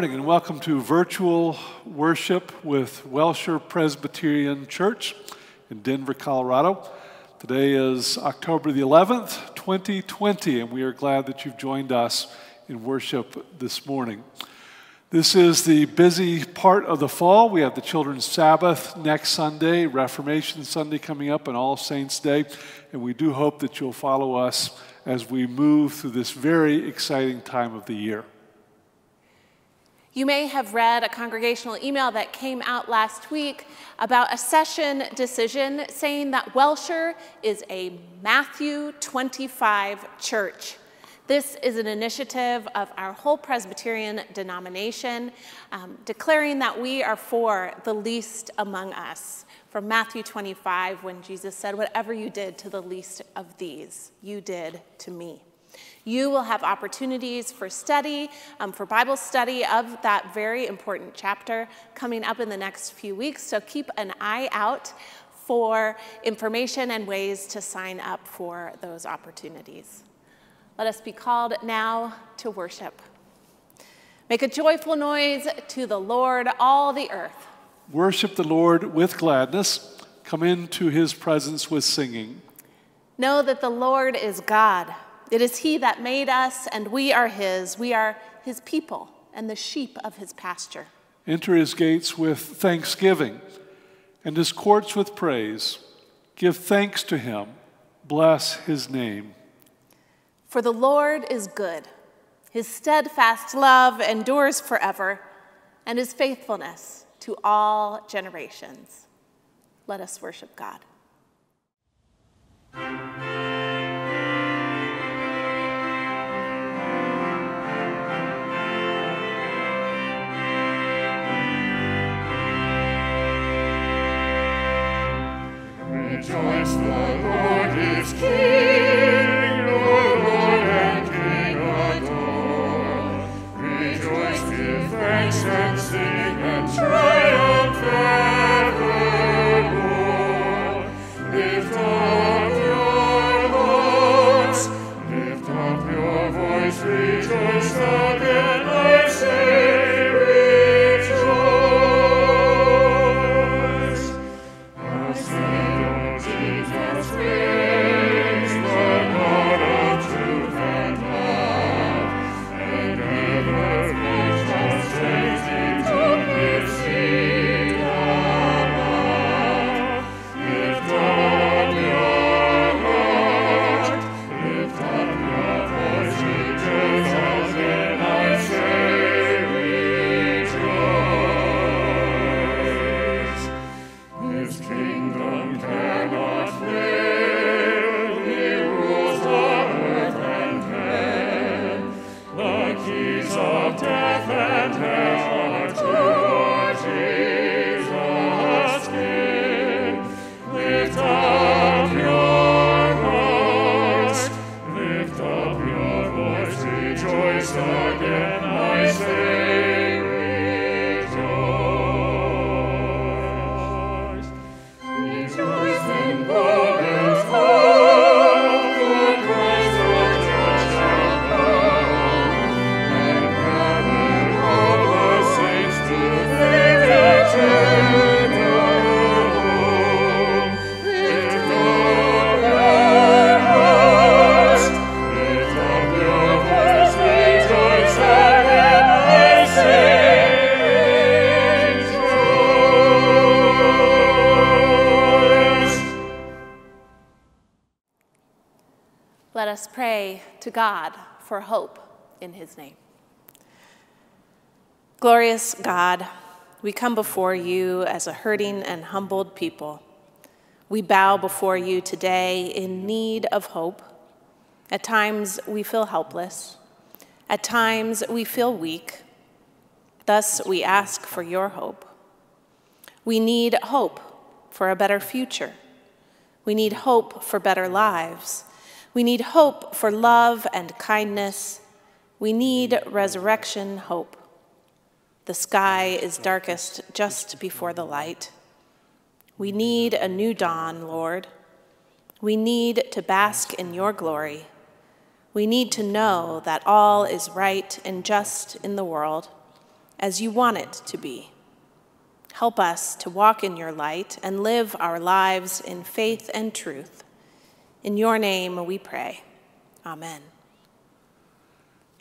Morning and welcome to virtual worship with Wellshire Presbyterian Church in Denver, Colorado. Today is October the 11th, 2020, and we are glad that you've joined us in worship this morning. This is the busy part of the fall. We have the Children's Sabbath next Sunday, Reformation Sunday coming up, and All Saints' Day, and we do hope that you'll follow us as we move through this very exciting time of the year. You may have read a congregational email that came out last week about a session decision saying that Wellshire is a Matthew 25 church. This is an initiative of our whole Presbyterian denomination, um, declaring that we are for the least among us. From Matthew 25, when Jesus said, Whatever you did to the least of these, you did to me. You will have opportunities for study, um, for Bible study of that very important chapter coming up in the next few weeks. So keep an eye out for information and ways to sign up for those opportunities. Let us be called now to worship. Make a joyful noise to the Lord, all the earth. Worship the Lord with gladness. Come into his presence with singing. Know that the Lord is God. It is He that made us, and we are His. We are His people and the sheep of His pasture. Enter His gates with thanksgiving and His courts with praise. Give thanks to Him. Bless His name. For the Lord is good. His steadfast love endures forever, and His faithfulness to all generations. Let us worship God. Rejoice, the Lord is King, us pray to God for hope in his name. Glorious God, we come before you as a hurting and humbled people. We bow before you today in need of hope. At times we feel helpless. At times we feel weak. Thus we ask for your hope. We need hope for a better future. We need hope for better lives. We need hope for love and kindness. We need resurrection hope. The sky is darkest just before the light. We need a new dawn, Lord. We need to bask in your glory. We need to know that all is right and just in the world. as you want it to be. Help us to walk in your light and live our lives in faith and truth. In your name we pray. Amen.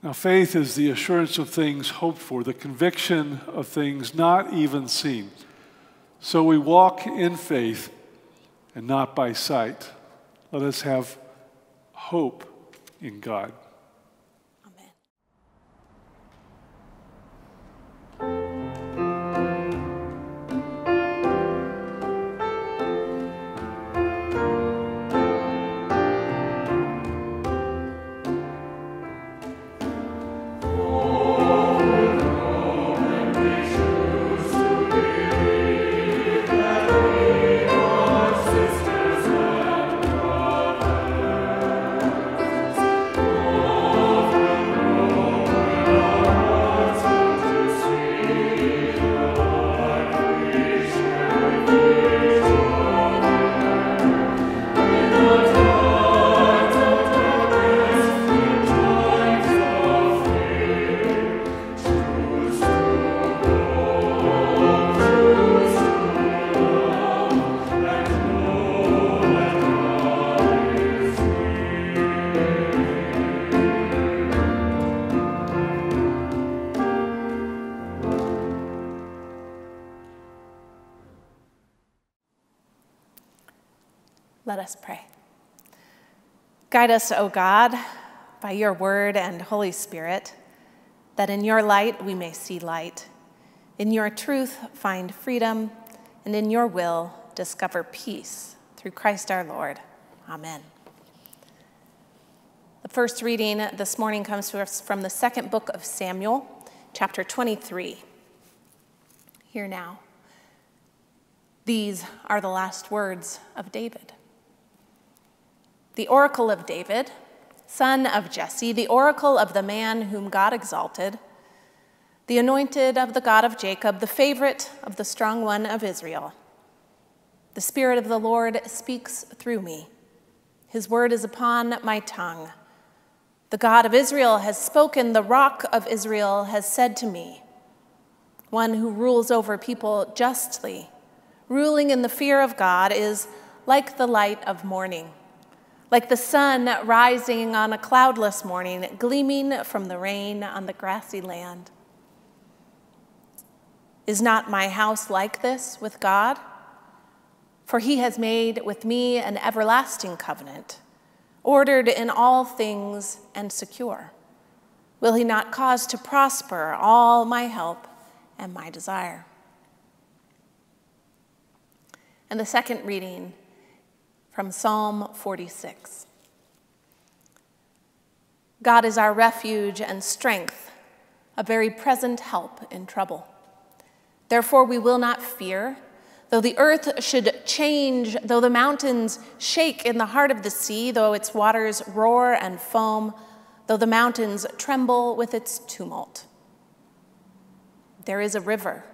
Now, faith is the assurance of things hoped for, the conviction of things not even seen. So we walk in faith and not by sight. Let us have hope in God. Guide us, O God, by your word and Holy Spirit, that in your light we may see light, in your truth find freedom, and in your will discover peace through Christ our Lord. Amen. The first reading this morning comes to us from the second book of Samuel, chapter 23. Hear now. These are the last words of David the oracle of David, son of Jesse, the oracle of the man whom God exalted, the anointed of the God of Jacob, the favorite of the strong one of Israel. The Spirit of the Lord speaks through me. His word is upon my tongue. The God of Israel has spoken, the rock of Israel has said to me, one who rules over people justly, ruling in the fear of God, is like the light of morning like the sun rising on a cloudless morning, gleaming from the rain on the grassy land. Is not my house like this with God? For he has made with me an everlasting covenant, ordered in all things and secure. Will he not cause to prosper all my help and my desire? And the second reading from Psalm 46. God is our refuge and strength, a very present help in trouble. Therefore, we will not fear, though the earth should change, though the mountains shake in the heart of the sea, though its waters roar and foam, though the mountains tremble with its tumult. There is a river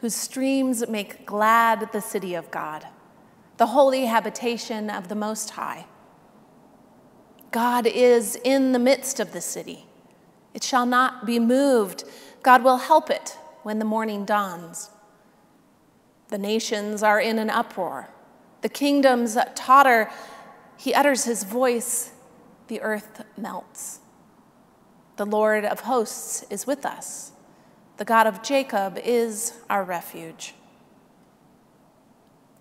whose streams make glad the city of God the holy habitation of the Most High. God is in the midst of the city. It shall not be moved. God will help it when the morning dawns. The nations are in an uproar. The kingdoms totter. He utters his voice. The earth melts. The Lord of hosts is with us. The God of Jacob is our refuge.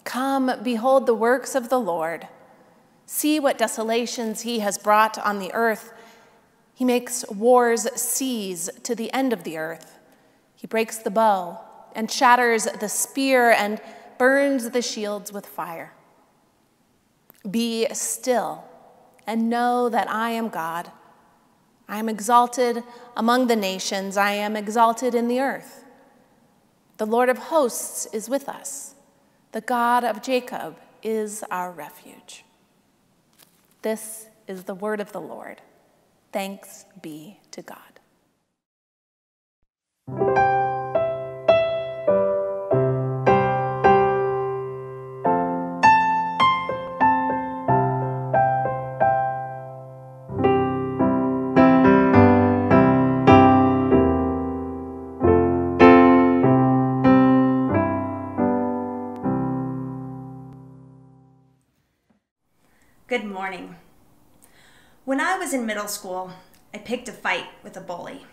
Come, behold the works of the Lord. See what desolations he has brought on the earth. He makes wars cease to the end of the earth. He breaks the bow and shatters the spear and burns the shields with fire. Be still and know that I am God. I am exalted among the nations, I am exalted in the earth. The Lord of hosts is with us. The God of Jacob is our refuge. This is the word of the Lord. Thanks be to God. Morning. When I was in middle school, I picked a fight with a bully.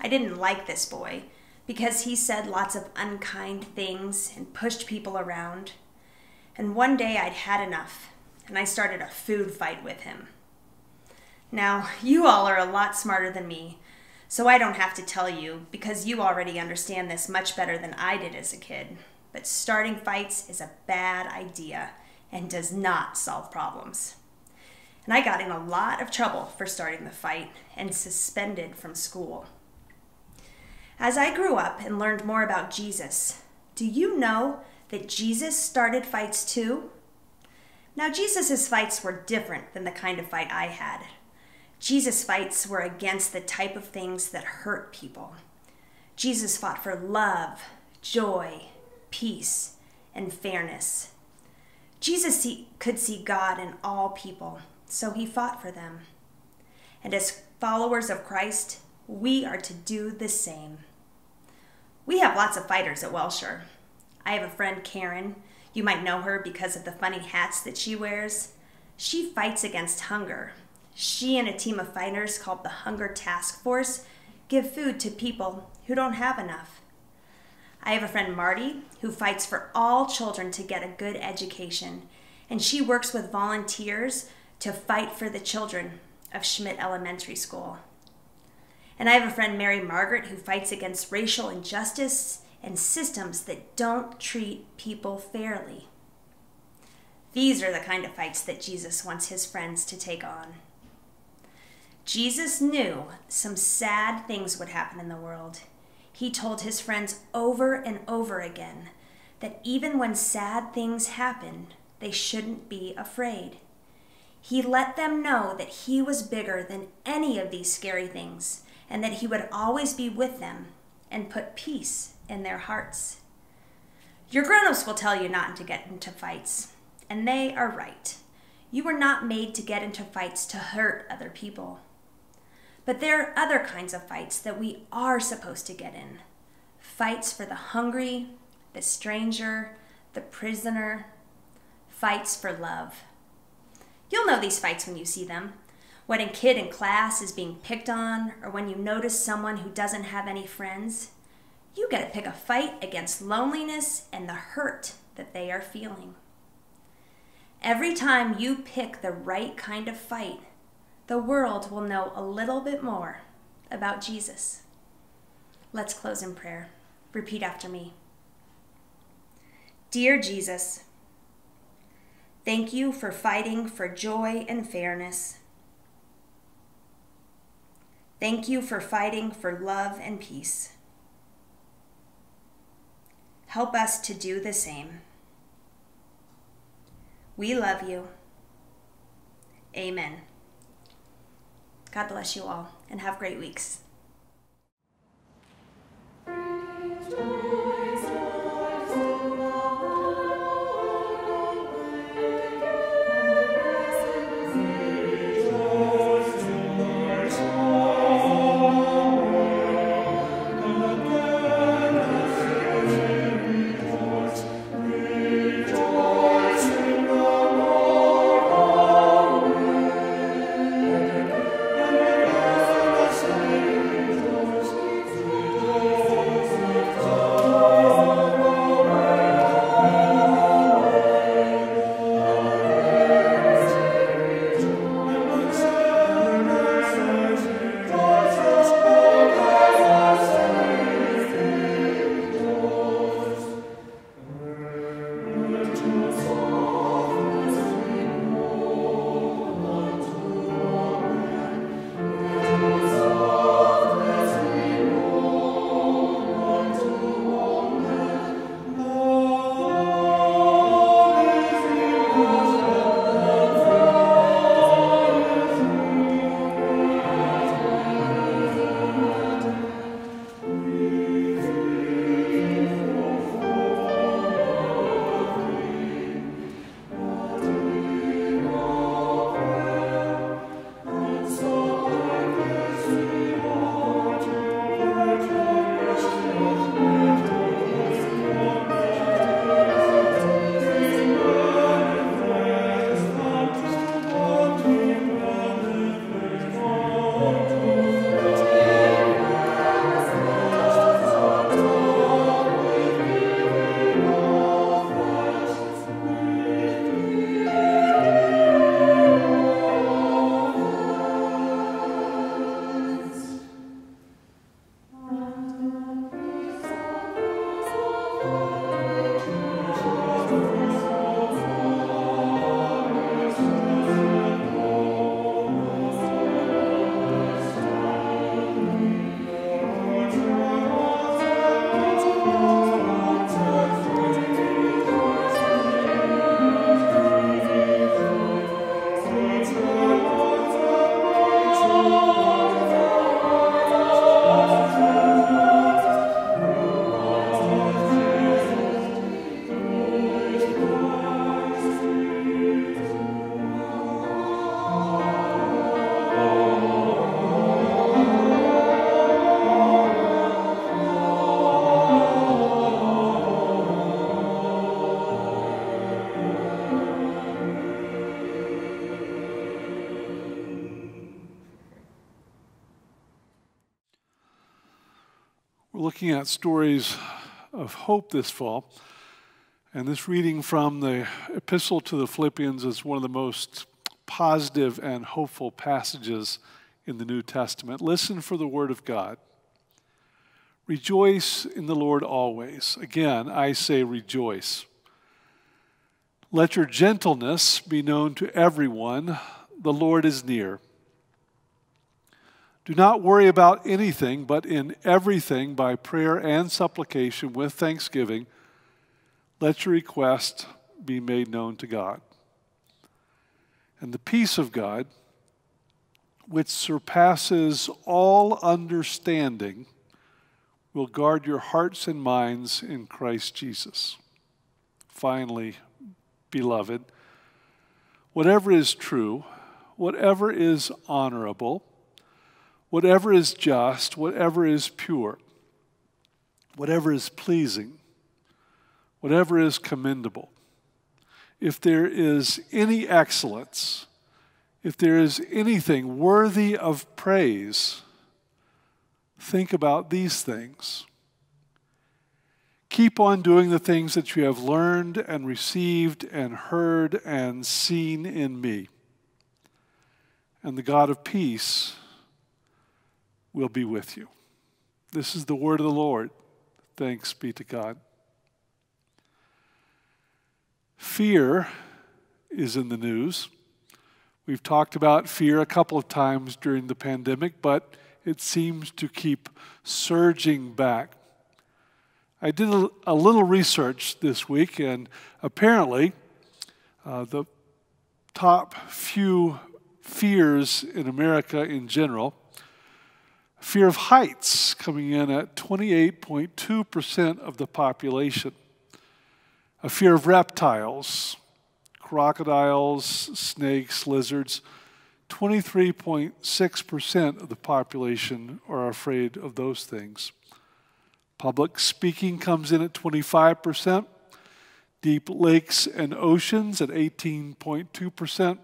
I didn't like this boy because he said lots of unkind things and pushed people around. And one day I'd had enough and I started a food fight with him. Now, you all are a lot smarter than me, so I don't have to tell you because you already understand this much better than I did as a kid. But starting fights is a bad idea and does not solve problems. And I got in a lot of trouble for starting the fight and suspended from school. As I grew up and learned more about Jesus, do you know that Jesus started fights too? Now, Jesus' fights were different than the kind of fight I had. Jesus' fights were against the type of things that hurt people. Jesus fought for love, joy, peace, and fairness. Jesus see, could see God in all people, so he fought for them. And as followers of Christ, we are to do the same. We have lots of fighters at Wellshire. I have a friend, Karen. You might know her because of the funny hats that she wears. She fights against hunger. She and a team of fighters called the Hunger Task Force give food to people who don't have enough. I have a friend, Marty, who fights for all children to get a good education, and she works with volunteers to fight for the children of Schmidt Elementary School. And I have a friend, Mary Margaret, who fights against racial injustice and systems that don't treat people fairly. These are the kind of fights that Jesus wants his friends to take on. Jesus knew some sad things would happen in the world. He told his friends over and over again that even when sad things happen, they shouldn't be afraid. He let them know that he was bigger than any of these scary things and that he would always be with them and put peace in their hearts. Your grown ups will tell you not to get into fights, and they are right. You were not made to get into fights to hurt other people. But there are other kinds of fights that we are supposed to get in fights for the hungry, the stranger, the prisoner, fights for love. You'll know these fights when you see them. When a kid in class is being picked on, or when you notice someone who doesn't have any friends, you get to pick a fight against loneliness and the hurt that they are feeling. Every time you pick the right kind of fight, the world will know a little bit more about Jesus. Let's close in prayer. Repeat after me. Dear Jesus, thank you for fighting for joy and fairness. Thank you for fighting for love and peace. Help us to do the same. We love you. Amen. God bless you all and have great weeks. Looking at stories of hope this fall. And this reading from the Epistle to the Philippians is one of the most positive and hopeful passages in the New Testament. Listen for the Word of God. Rejoice in the Lord always. Again, I say rejoice. Let your gentleness be known to everyone. The Lord is near. Do not worry about anything, but in everything, by prayer and supplication with thanksgiving, let your request be made known to God. And the peace of God, which surpasses all understanding, will guard your hearts and minds in Christ Jesus. Finally, beloved, whatever is true, whatever is honorable, whatever is just, whatever is pure, whatever is pleasing, whatever is commendable, if there is any excellence, if there is anything worthy of praise, think about these things. Keep on doing the things that you have learned and received and heard and seen in me. And the God of peace will be with you. This is the word of the Lord. Thanks be to God. Fear is in the news. We've talked about fear a couple of times during the pandemic, but it seems to keep surging back. I did a, little research this week, and apparently, uh, the top few fears in America in general fear of heights coming in at 28.2% of the population, a fear of reptiles, crocodiles, snakes, lizards. 23.6% of the population are afraid of those things. Public speaking comes in at 25%, deep lakes and oceans at 18.2%,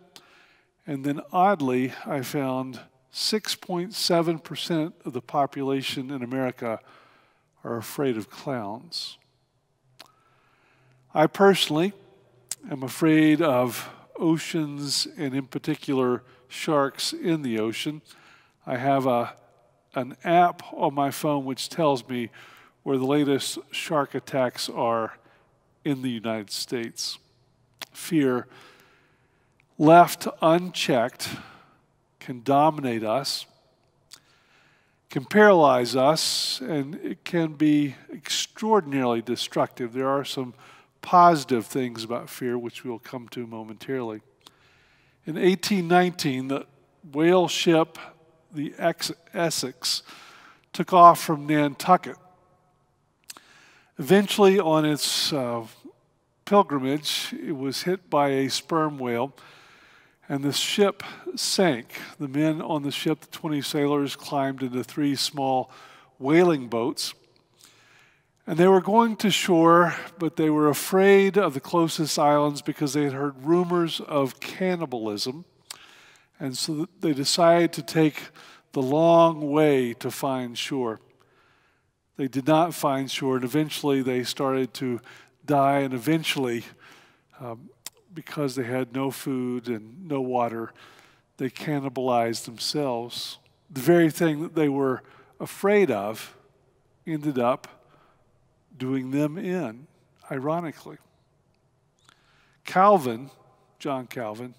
and then oddly, I found 6.7% of the population in America are afraid of clowns. I personally am afraid of oceans and, in particular, sharks in the ocean. I have a, an app on my phone which tells me where the latest shark attacks are in the United States. Fear, left unchecked, can dominate us, can paralyze us, and it can be extraordinarily destructive. There are some positive things about fear, which we'll come to momentarily. In 1819, the whale ship, the Essex, took off from Nantucket Eventually, on its uh, pilgrimage, it was hit by a sperm whale, and the ship sank. The men on the ship, the 20 sailors, climbed into three small whaling boats. And they were going to shore, but they were afraid of the closest islands because they had heard rumors of cannibalism. And so they decided to take the long way to find shore. They did not find shore, and eventually they started to die, and eventually, um, because they had no food and no water, they cannibalized themselves. The very thing that they were afraid of ended up doing them in, ironically. Calvin, John Calvin,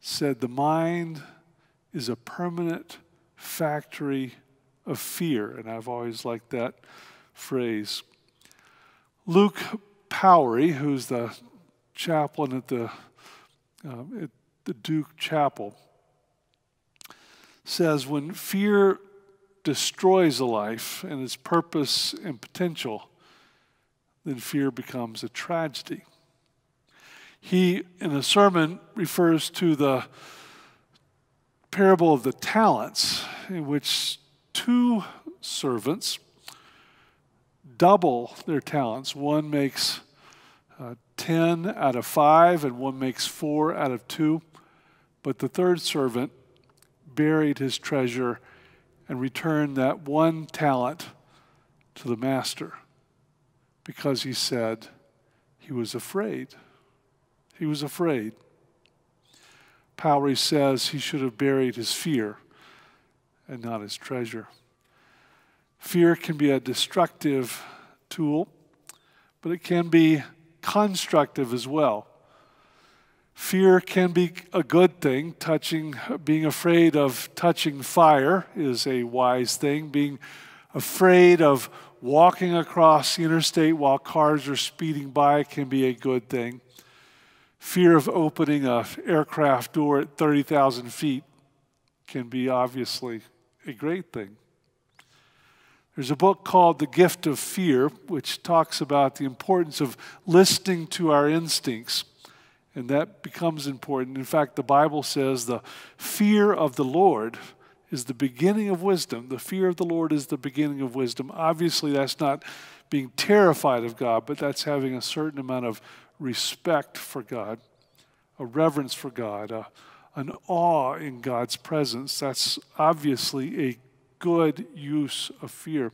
said the mind is a permanent factory of fear, and I've always liked that phrase. Luke Powery, who's the chaplain at the, uh, at the Duke Chapel, says when fear destroys a life and its purpose and potential, then fear becomes a tragedy. He, in a sermon, refers to the parable of the talents, in which two servants double their talents. One makes uh, 10 out of 5, and one makes 4 out of 2. But the third servant buried his treasure and returned that one talent to the master because he said he was afraid. He was afraid. Powery says he should have buried his fear and not his treasure. Fear can be a destructive tool, but it can be constructive as well. Fear can be a good thing. Touching, being afraid of touching fire is a wise thing. Being afraid of walking across the interstate while cars are speeding by can be a good thing. Fear of opening an aircraft door at 30,000 feet can be obviously a great thing. There's a book called The Gift of Fear, which talks about the importance of listening to our instincts. And that becomes important. In fact, the Bible says the fear of the Lord is the beginning of wisdom. The fear of the Lord is the beginning of wisdom. Obviously, that's not being terrified of God, but that's having a certain amount of respect for God, a reverence for God, a, an awe in God's presence. That's obviously a good use of fear.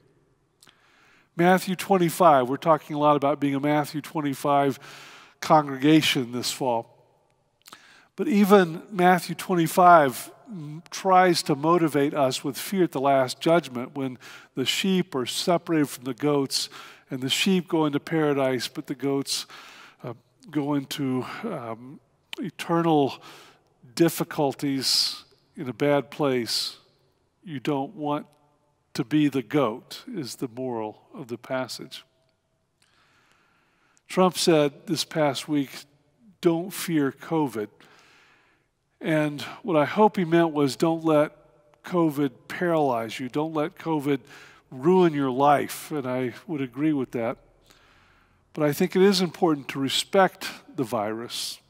Matthew 25, we're talking a lot about being a Matthew 25 congregation this fall. But even Matthew 25 tries to motivate us with fear at the last judgment when the sheep are separated from the goats and the sheep go into paradise, but the goats uh, go into um, eternal difficulties in a bad place. You don't want to be the goat, is the moral of the passage. Trump said this past week, don't fear COVID. And what I hope he meant was don't let COVID paralyze you, don't let COVID ruin your life. And I would agree with that. But I think it is important to respect the virus,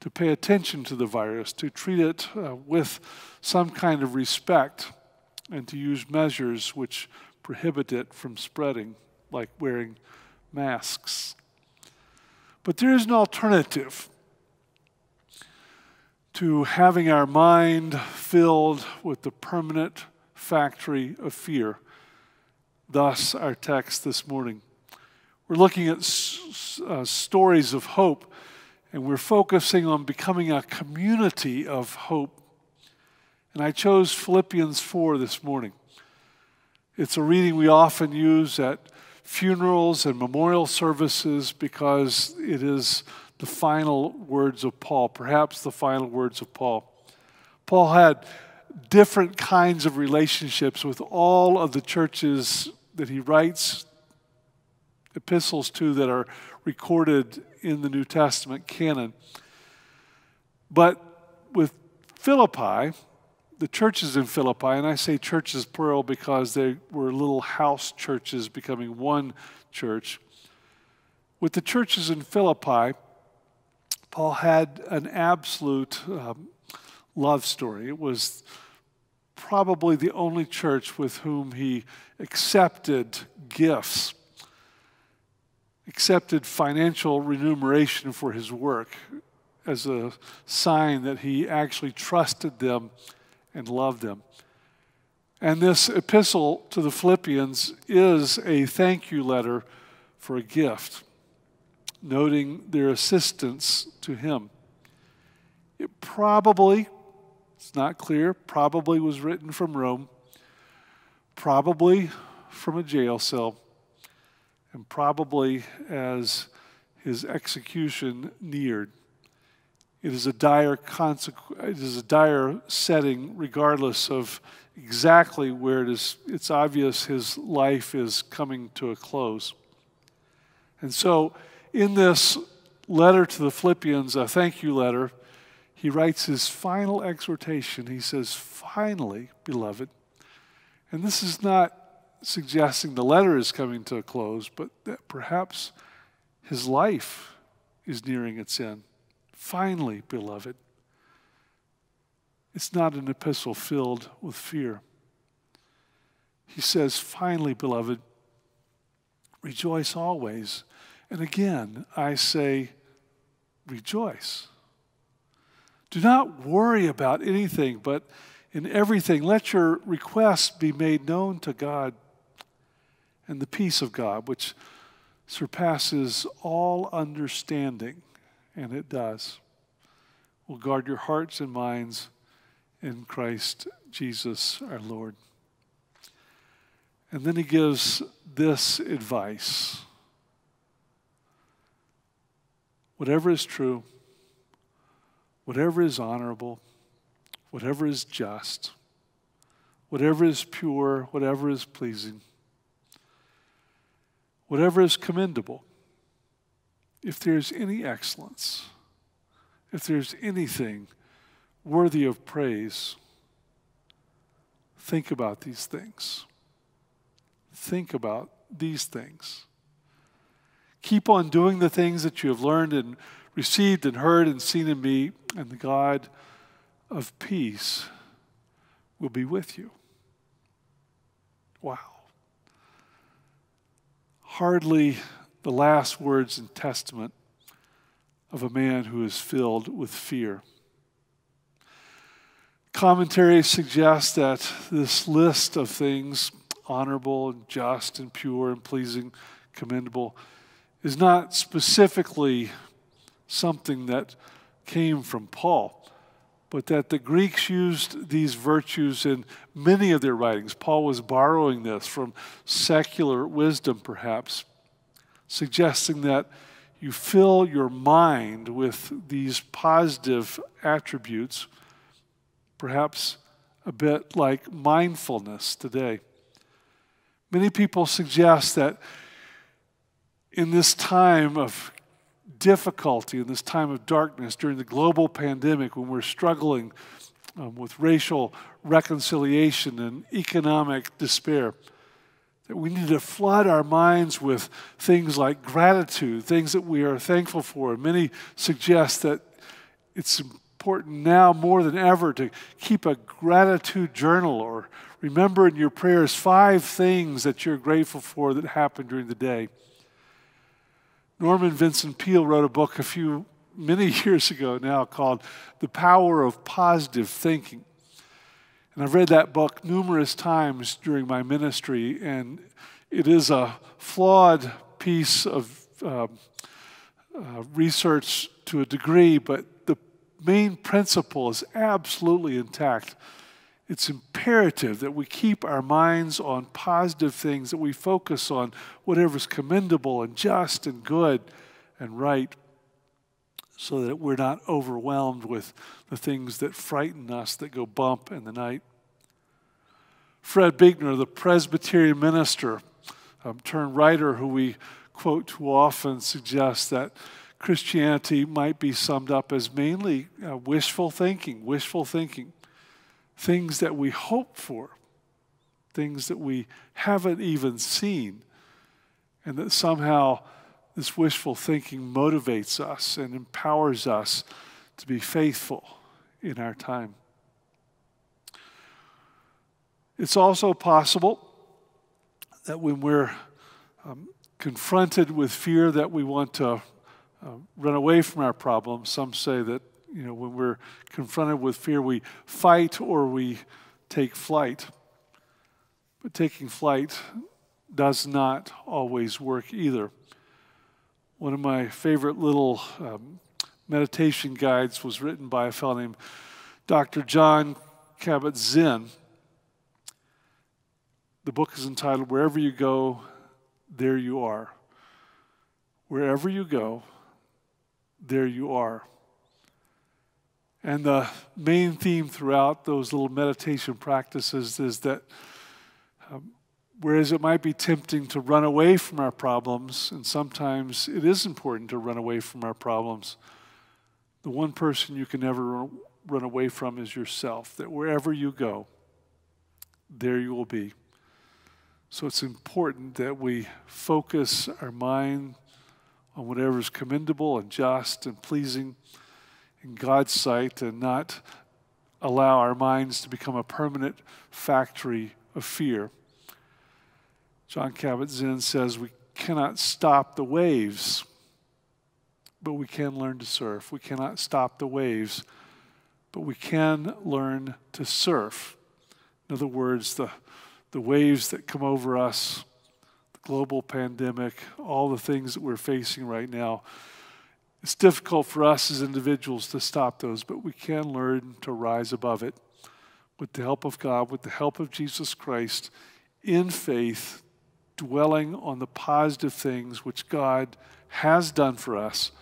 to pay attention to the virus, to treat it uh, with some kind of respect, and to use measures which prohibit it from spreading, like wearing masks. But there is an alternative to having our mind filled with the permanent factory of fear. Thus, our text this morning. We're looking at uh, stories of hope, and we're focusing on becoming a community of hope. And I chose Philippians 4 this morning. It's a reading we often use at funerals and memorial services because it is the final words of Paul, perhaps the final words of Paul. Paul had different kinds of relationships with all of the churches that he writes epistles to that are recorded in the New Testament canon. But with Philippi, the churches in Philippi, and I say churches plural because they were little house churches becoming one church. With the churches in Philippi, Paul had an absolute um, love story. It was probably the only church with whom he accepted gifts, accepted financial remuneration for his work as a sign that he actually trusted them and loved them. And this epistle to the Philippians is a thank you letter for a gift noting their assistance to him. It probably, it's not clear, probably was written from Rome, probably from a jail cell, and probably as his execution neared. It is a dire consequ- it is a dire setting, regardless of exactly where it is. It's obvious his life is coming to a close. And so in this letter to the Philippians, a thank you letter, he writes his final exhortation. He says, Finally, beloved, and this is not suggesting the letter is coming to a close, but that perhaps his life is nearing its end. Finally, beloved, it's not an epistle filled with fear. He says, Finally, beloved, rejoice always. And again, I say, rejoice. Do not worry about anything, but in everything, let your requests be made known to God. and the peace of God, which surpasses all understanding, and it does, will guard your hearts and minds in Christ Jesus our Lord. And then he gives this advice whatever is true, whatever is honorable, whatever is just, whatever is pure, whatever is pleasing, whatever is commendable, if there's any excellence, if there's anything worthy of praise, think about these things. Think about these things. Keep on doing the things that you have learned and received and heard and seen in me, and the God of peace will be with you. Wow. Hardly the last words and Testament of a man who is filled with fear. Commentaries suggest that this list of things, honorable and just and pure and pleasing, commendable, is not specifically something that came from Paul, but that the Greeks used these virtues in many of their writings. Paul was borrowing this from secular wisdom, perhaps, suggesting that you fill your mind with these positive attributes, perhaps a bit like mindfulness today. Many people suggest that in this time of difficulty, in this time of darkness, during the global pandemic, when we're struggling um, with racial reconciliation and economic despair, that we need to flood our minds with things like gratitude, things that we are thankful for. Many suggest that it's important now more than ever to keep a gratitude journal or remember in your prayers five things that you're grateful for that happened during the day. Norman Vincent Peale wrote a book a few, many years ago now called The Power of Positive Thinking. And I've read that book numerous times during my ministry, and it is a flawed piece of uh, uh, research to a degree, but the main principle is absolutely intact. It's imperative that we keep our minds on positive things, that we focus on whatever's commendable and just and good and right, so that we're not overwhelmed with the things that frighten us that go bump in the night. Fred Buechner, the Presbyterian minister um, turned writer who we quote too often, suggests that Christianity might be summed up as mainly uh, wishful thinking, wishful thinking. Things that we hope for, things that we haven't even seen, and that somehow this wishful thinking motivates us and empowers us to be faithful in our time. It's also possible that when we're um, confronted with fear that we want to uh, run away from our problems, some say that you know when we're confronted with fear we fight or we take flight. But taking flight does not always work either. One of my favorite little um, meditation guides was written by a fellow named Dr. Jon Kabat-Zinn. The book is entitled Wherever You Go, There You Are. Wherever you go, there you are. And the main theme throughout those little meditation practices is that whereas it might be tempting to run away from our problems, and sometimes it is important to run away from our problems, the one person you can never run away from is yourself. That wherever you go, there you will be. So it's important that we focus our mind on whatever is commendable and just and pleasing in God's sight and not allow our minds to become a permanent factory of fear. Jon Kabat-Zinn says we cannot stop the waves, but we can learn to surf. We cannot stop the waves, but we can learn to surf. In other words, the the waves that come over us, the global pandemic, all the things that we're facing right now. It's difficult for us as individuals to stop those, but we can learn to rise above it with the help of God, with the help of Jesus Christ, in faith, dwelling on the positive things which God has done for us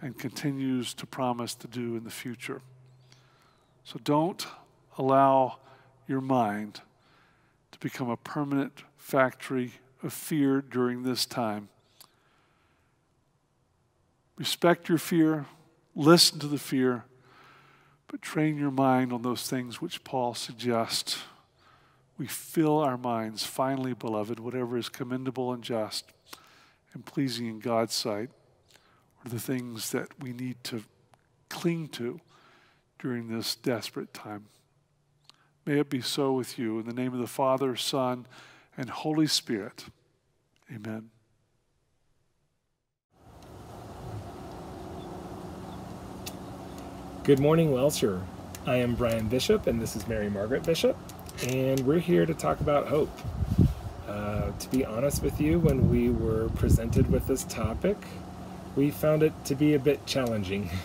and continues to promise to do in the future. So don't allow your mind to become a permanent factory of fear during this time. Respect your fear, listen to the fear, but train your mind on those things which Paul suggests. We fill our minds, finally, beloved, whatever is commendable and just and pleasing in God's sight are the things that we need to cling to during this desperate time. May it be so with you. In the name of the Father, Son, and Holy Spirit. Amen. Good morning, Wellshire. I am Brian Bishop, and this is Mary Margaret Bishop, and we're here to talk about hope. Uh, to be honest with you, when we were presented with this topic, we found it to be a bit challenging.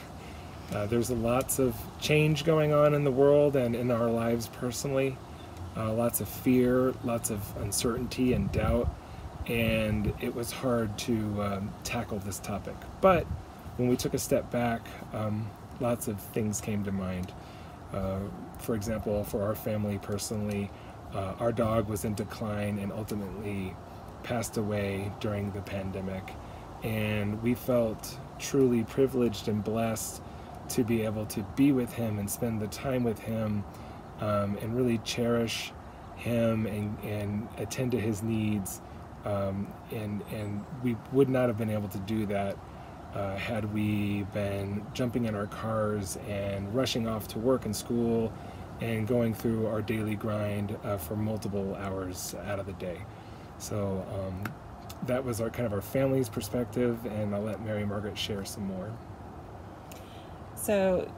Uh, there's lots of change going on in the world and in our lives personally, uh, lots of fear, lots of uncertainty and doubt, and it was hard to um, tackle this topic. But when we took a step back, um, lots of things came to mind. Uh, for example, for our family personally, uh, our dog was in decline and ultimately passed away during the pandemic and we felt truly privileged and blessed to be able to be with him and spend the time with him um, and really cherish him and, and attend to his needs. Um, and, and we would not have been able to do that uh, had we been jumping in our cars and rushing off to work and school and going through our daily grind uh, for multiple hours out of the day. So um, that was our kind of our family's perspective, and I'll let Mary Margaret share some more. So,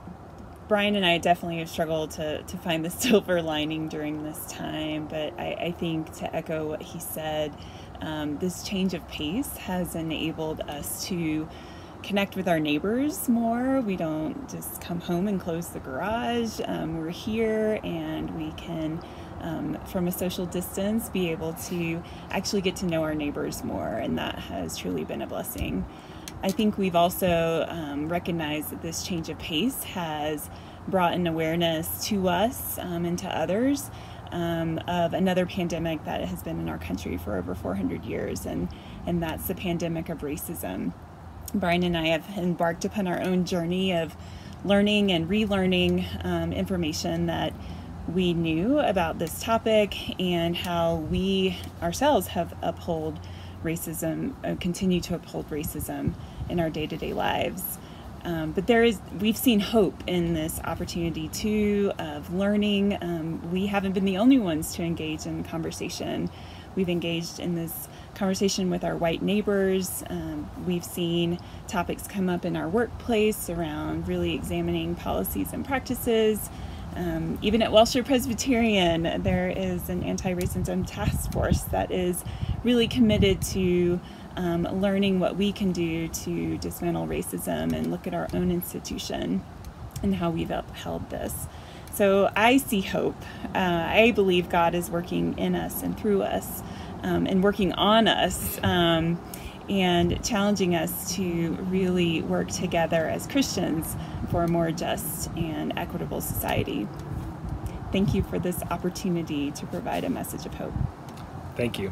Brian and I definitely have struggled to, to find the silver lining during this time, but I, I think to echo what he said, um, this change of pace has enabled us to connect with our neighbors more. We don't just come home and close the garage. Um, we're here and we can um, from a social distance, be able to actually get to know our neighbors more, and that has truly been a blessing. I think we've also um, recognized that this change of pace has brought an awareness to us um, and to others um, of another pandemic that has been in our country for over 400 years, and, and that's the pandemic of racism. Brian and I have embarked upon our own journey of learning and relearning um, information that we knew about this topic and how we ourselves have upheld racism, uh, continue to uphold racism in our day to day lives. Um, but there is, we've seen hope in this opportunity too of learning. Um, we haven't been the only ones to engage in conversation. We've engaged in this conversation with our white neighbors. Um, we've seen topics come up in our workplace around really examining policies and practices. Um, even at Wellshire Presbyterian, there is an anti racism task force that is really committed to um, learning what we can do to dismantle racism and look at our own institution and how we've upheld this. So I see hope. Uh, I believe God is working in us and through us um, and working on us. Um, and challenging us to really work together as Christians for a more just and equitable society. Thank you for this opportunity to provide a message of hope. Thank you.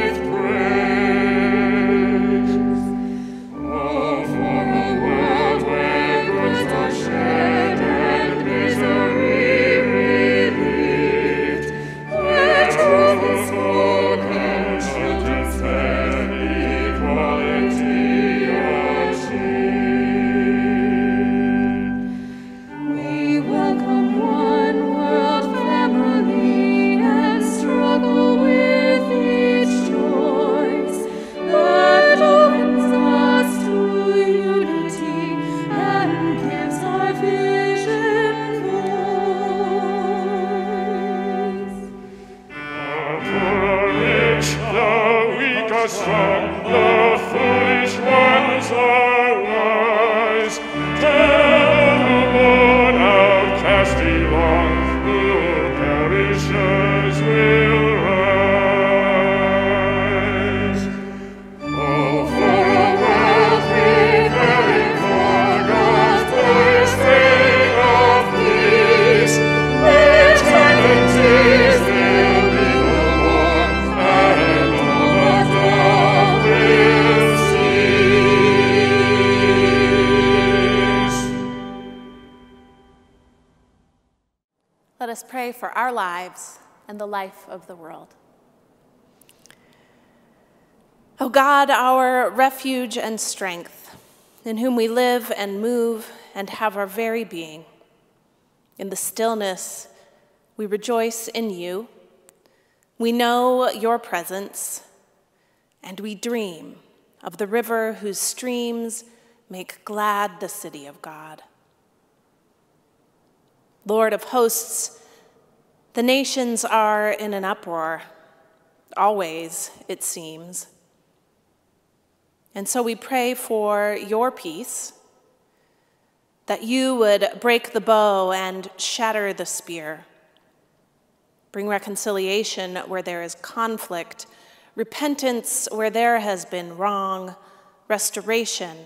life of the world. O God, our refuge and strength, in whom we live and move and have our very being, in the stillness we rejoice in you. We know your presence, and we dream of the river whose streams make glad the city of God. Lord of hosts, the nations are in an uproar, always, it seems. And so we pray for your peace, that you would break the bow and shatter the spear, bring reconciliation where there is conflict, repentance where there has been wrong, restoration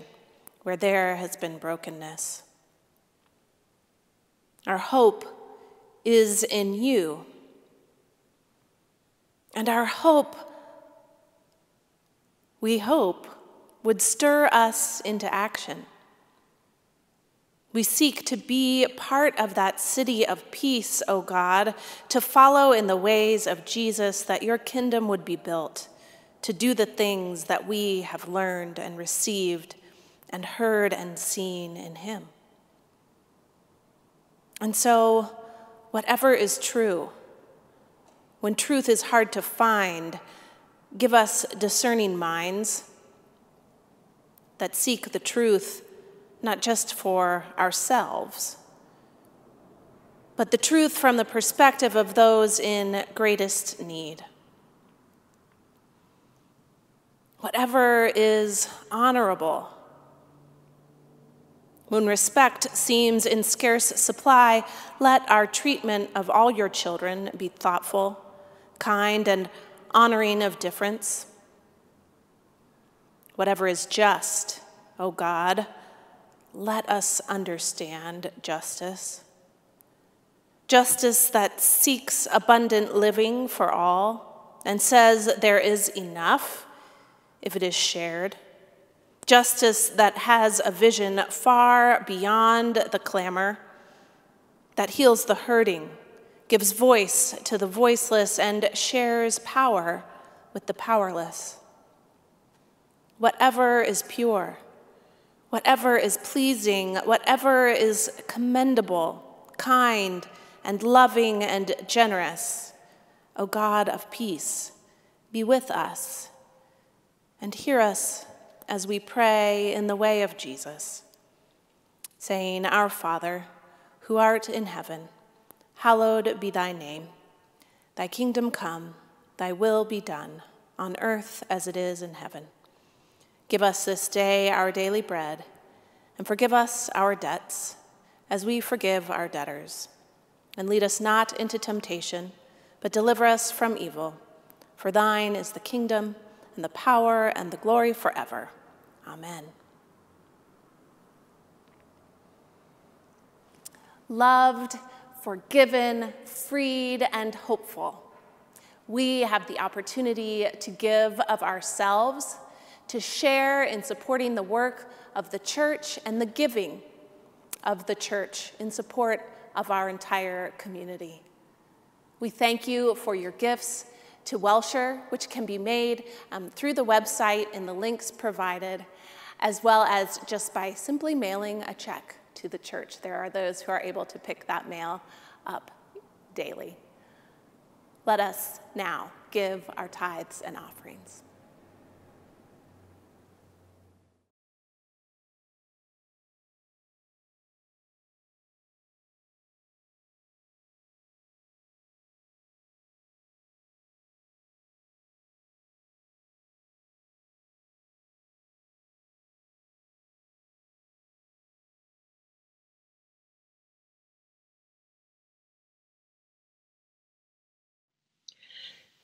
where there has been brokenness. Our hope is in you. And our hope, we hope, would stir us into action. We seek to be part of that city of peace, O God, to follow in the ways of Jesus, that your kingdom would be built, to do the things that we have learned and received and heard and seen in him. And so, whatever is true, when truth is hard to find, give us discerning minds that seek the truth not just for ourselves, but the truth from the perspective of those in greatest need. Whatever is honorable, when respect seems in scarce supply, let our treatment of all your children be thoughtful, kind, and honoring of difference. Whatever is just, O God, let us understand justice. Justice that seeks abundant living for all and says there is enough if it is shared. Justice that has a vision far beyond the clamor, that heals the hurting, gives voice to the voiceless, and shares power with the powerless. Whatever is pure, whatever is pleasing, whatever is commendable, kind, and loving and generous, O God of peace, be with us and hear us as we pray in the way of Jesus, saying, Our Father, who art in heaven, hallowed be thy name. Thy kingdom come, thy will be done, on earth as it is in heaven. Give us this day our daily bread, and forgive us our debts, as we forgive our debtors. And lead us not into temptation, but deliver us from evil. For thine is the kingdom, and the power, and the glory forever. Amen. Loved, forgiven, freed, and hopeful. We have the opportunity to give of ourselves, to share in supporting the work of the church and the giving of the church in support of our entire community. We thank you for your gifts to Wellshire, which can be made um, through the website in the links provided, as well as just by simply mailing a check to the church. There are those who are able to pick that mail up daily. Let us now give our tithes and offerings.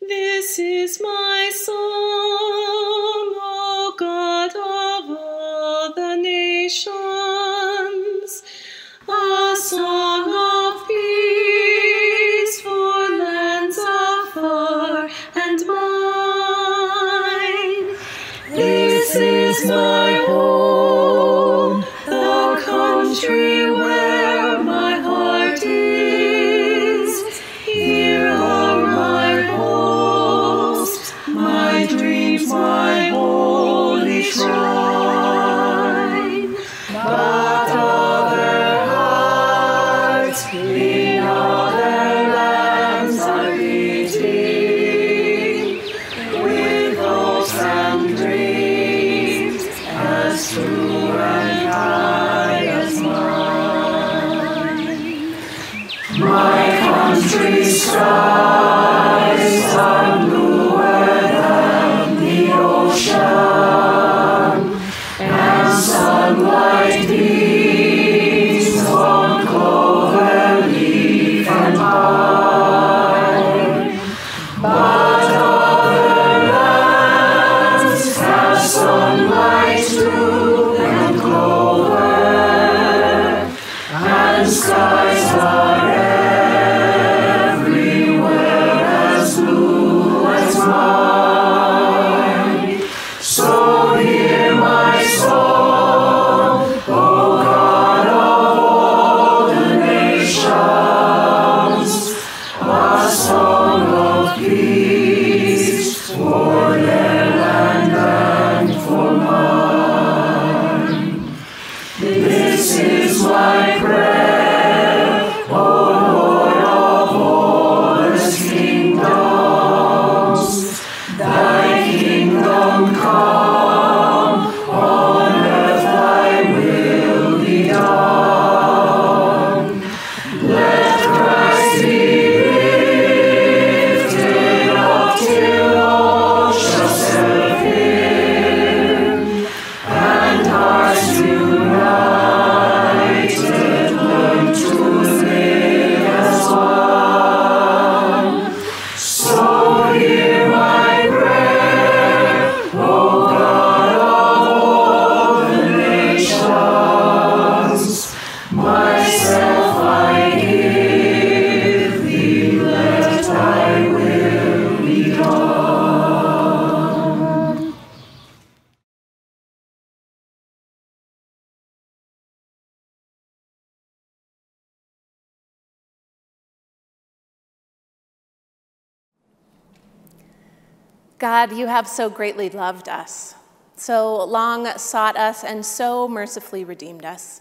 This is my song, O God of all the nations. God, you have so greatly loved us, so long sought us, and so mercifully redeemed us.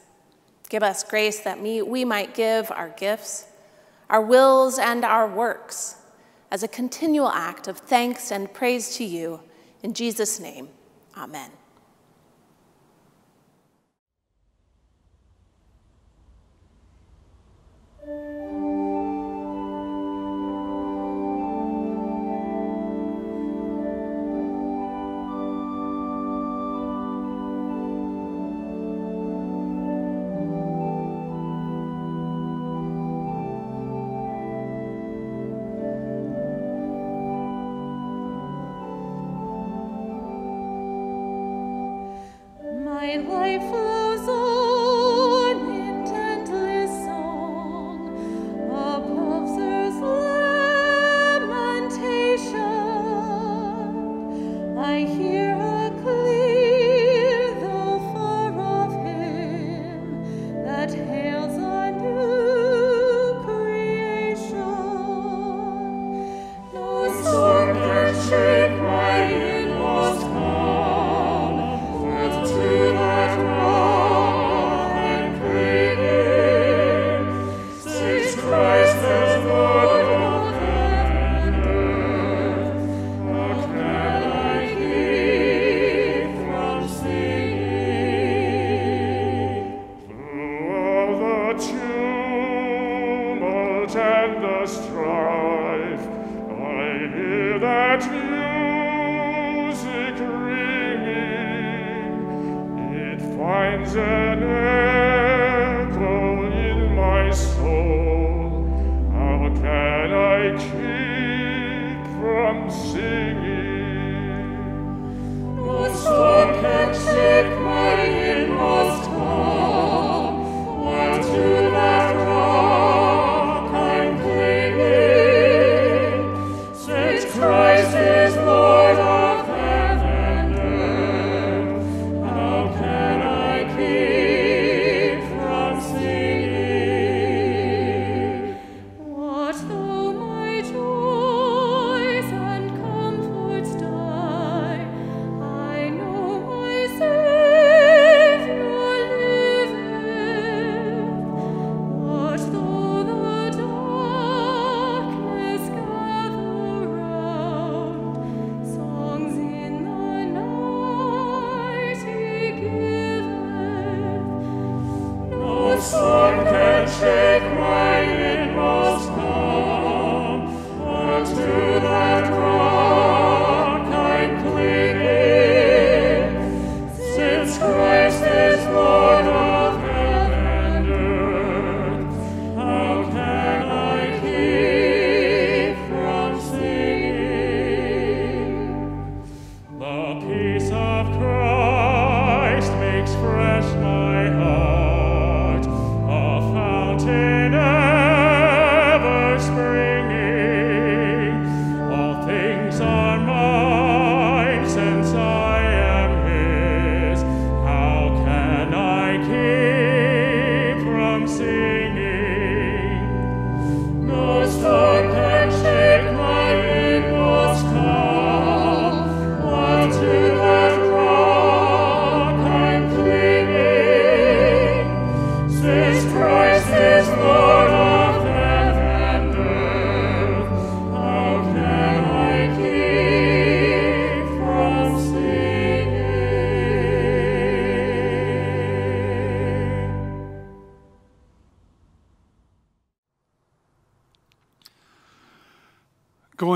Give us grace that we might give our gifts, our wills, and our works as a continual act of thanks and praise to you. In Jesus' name, amen.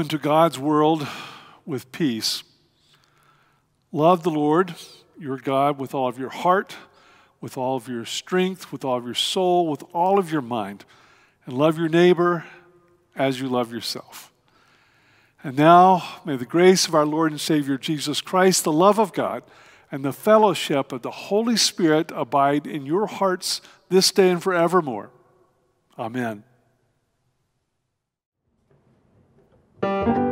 Into God's world with peace. Love the Lord, your God, with all of your heart, with all of your strength, with all of your soul, with all of your mind. And love your neighbor as you love yourself. And now, may the grace of our Lord and Savior Jesus Christ, the love of God, and the fellowship of the Holy Spirit abide in your hearts this day and forevermore. Amen. Thank you.